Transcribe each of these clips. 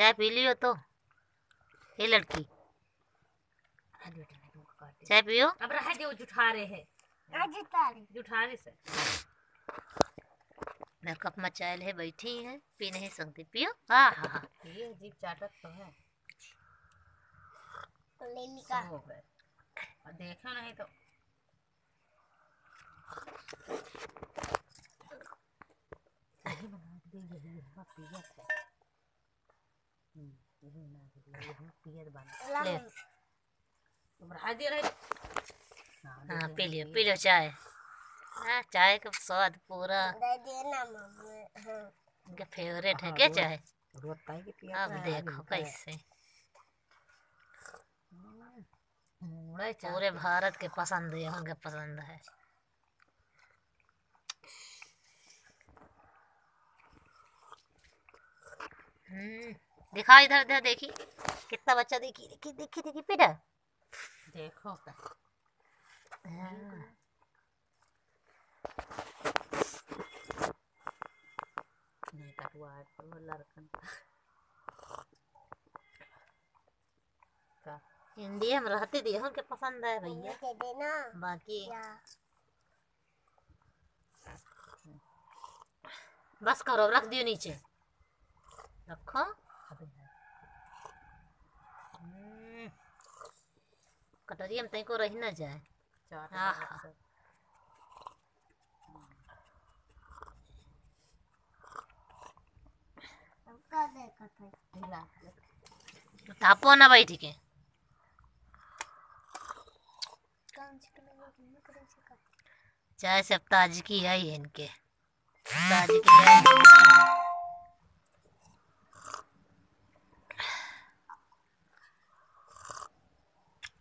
चाय पी लियो तो। ये लड़की। हाँ चाय पियो। अब रह दे जुठा रहे है। आज तारी जुठा रहे से। मैं कप में चाय ले बैठी है पी नहीं सकती। पियो। हाँ हाँ हाँ। ये जीप चाटत तो है। हो गए। और देखो नहीं तो। बना दे यही है। है हाँ पी लियो पी लियो चाय। हाँ चाय का स्वाद पूरा। हाँ इनका फेवरेट है क्या चाय? के पियत अब देखो कैसे। पूरे भारत के पसंद है यहाँ के पसंद है। हम्म, दिखाओ इधर इधर देखी। कितना बच्चा देखी देखी देखी देखी बेटा देखो हिंदी हाँ, तो लड़कन का। इंडिया में रहते थे यहाँ के पसंद है भैया। दे देना। बाकी बस करो रख दियो नीचे। रखो। है। हम्म, कटोरिया में तैको रही ना जाए। था ढीला तापो ना बैठ के कौन सी कलर की मैं कौन सी का चाय सब ताजगी है ही इनके। ताजगी है।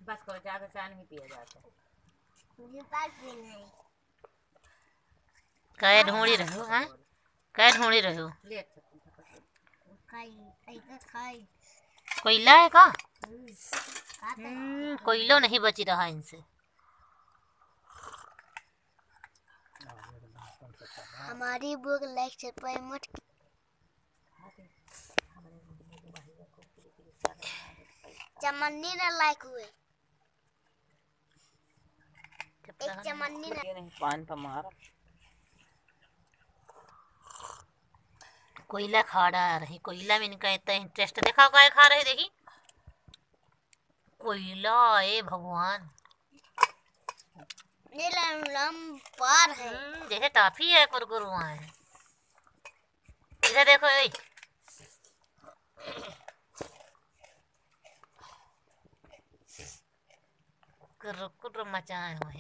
बस करो ज़्यादा चाय नहीं पिया जाता। मुझे पास भी नहीं। कै ढूंढी रहो हैं? कै ढूंढी रहो। खाई ऐसा खाई। कोयला है का? हम्म, कोयलो नहीं बची रहा इनसे। हमारी बुक लेक्चर पर मत। चमन्नी ने लाइक हुए। एक चमन्नी नहीं पान पर मार कोयला खा रही कोयला में इनका इतना इंटरेस्ट देखा काय खा रहे देखी? कोयला ए भगवान। ये लम पार है। हम्म, जैसे टॉफी है कुरकुरुआ है। इधर देखो ए। कुर कुर मचाए हुए हैं।